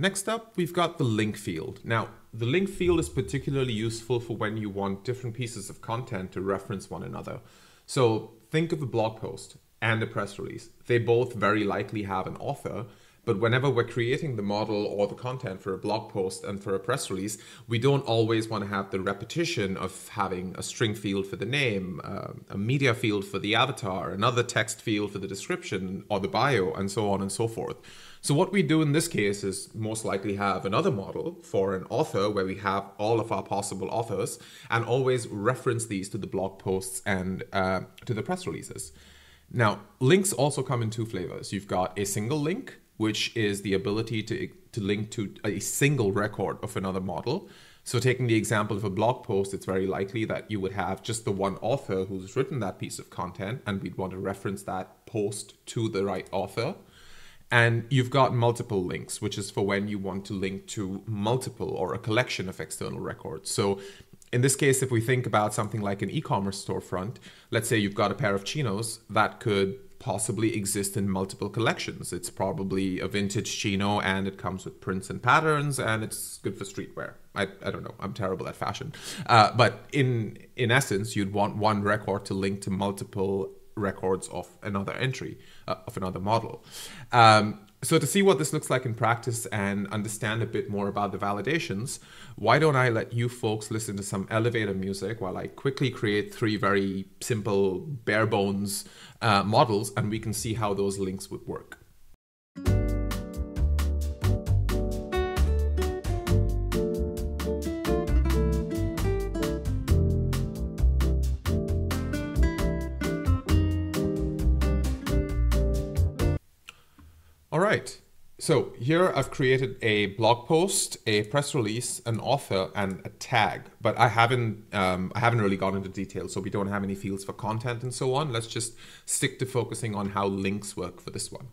Next up, we've got the link field. Now, the link field is particularly useful for when you want different pieces of content to reference one another. So think of a blog post and a press release. They both very likely have an author, but whenever we're creating the model or the content for a blog post and for a press release, we don't always want to have the repetition of having a string field for the name, uh, a media field for the avatar, another text field for the description or the bio, and so on and so forth. So what we do in this case is most likely have another model for an author where we have all of our possible authors and always reference these to the blog posts and uh, to the press releases. Now, links also come in two flavors. You've got a single link, which is the ability to, to link to a single record of another model. So taking the example of a blog post, it's very likely that you would have just the one author who's written that piece of content and we'd want to reference that post to the right author. And you've got multiple links, which is for when you want to link to multiple or a collection of external records. So in this case, if we think about something like an e-commerce storefront, let's say you've got a pair of chinos that could possibly exist in multiple collections. It's probably a vintage chino and it comes with prints and patterns and it's good for streetwear. I, I don't know. I'm terrible at fashion. Uh, but in in essence, you'd want one record to link to multiple records of another entry uh, of another model. Um, so to see what this looks like in practice and understand a bit more about the validations, why don't I let you folks listen to some elevator music while I quickly create three very simple bare bones uh, models and we can see how those links would work. All right. So here I've created a blog post, a press release, an author, and a tag. But I haven't um, I haven't really gone into detail, so we don't have any fields for content and so on. Let's just stick to focusing on how links work for this one.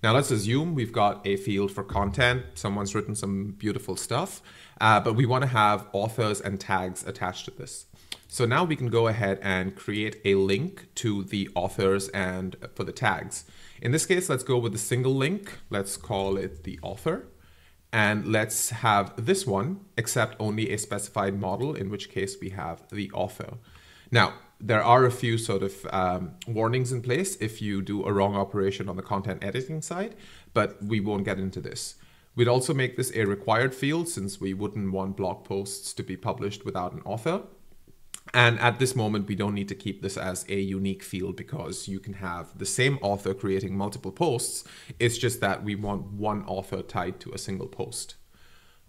Now let's assume we've got a field for content. Someone's written some beautiful stuff, uh, but we want to have authors and tags attached to this. So now we can go ahead and create a link to the authors and for the tags. In this case, let's go with a single link. Let's call it the author. And let's have this one accept only a specified model, in which case we have the author. Now, there are a few sort of um, warnings in place if you do a wrong operation on the content editing side, but we won't get into this. We'd also make this a required field since we wouldn't want blog posts to be published without an author. And at this moment, we don't need to keep this as a unique field because you can have the same author creating multiple posts. It's just that we want one author tied to a single post.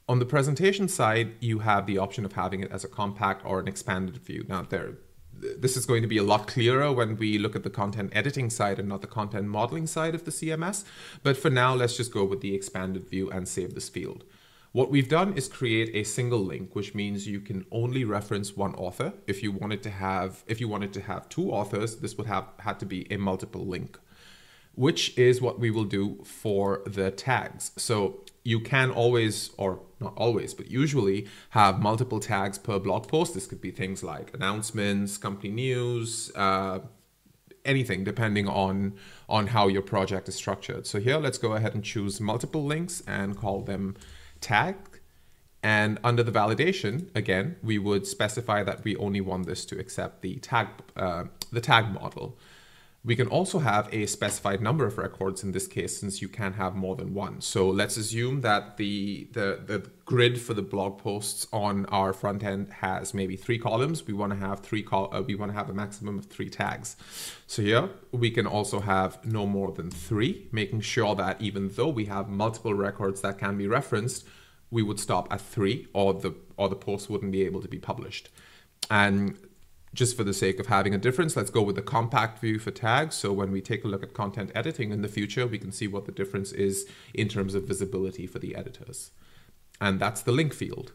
On the presentation side, you have the option of having it as a compact or an expanded view. Now, there, this is going to be a lot clearer when we look at the content editing side and not the content modeling side of the CMS. But for now, let's just go with the expanded view and save this field. What we've done is create a single link, which means you can only reference one author. If you wanted to have, if you wanted to have two authors, this would have had to be a multiple link, which is what we will do for the tags. So you can always, or not always, but usually have multiple tags per blog post. This could be things like announcements, company news, uh, anything depending on on how your project is structured. So here, let's go ahead and choose multiple links and call them tag. And under the validation, again, we would specify that we only want this to accept the tag, uh, the tag model. We can also have a specified number of records in this case, since you can have more than one. So let's assume that the, the, the grid for the blog posts on our front end has maybe three columns. We want to have three col uh, we want to have a maximum of three tags. So here we can also have no more than three, making sure that even though we have multiple records that can be referenced, we would stop at three or the or the post wouldn't be able to be published. And just for the sake of having a difference, let's go with the compact view for tags. So when we take a look at content editing in the future, we can see what the difference is in terms of visibility for the editors. And that's the link field.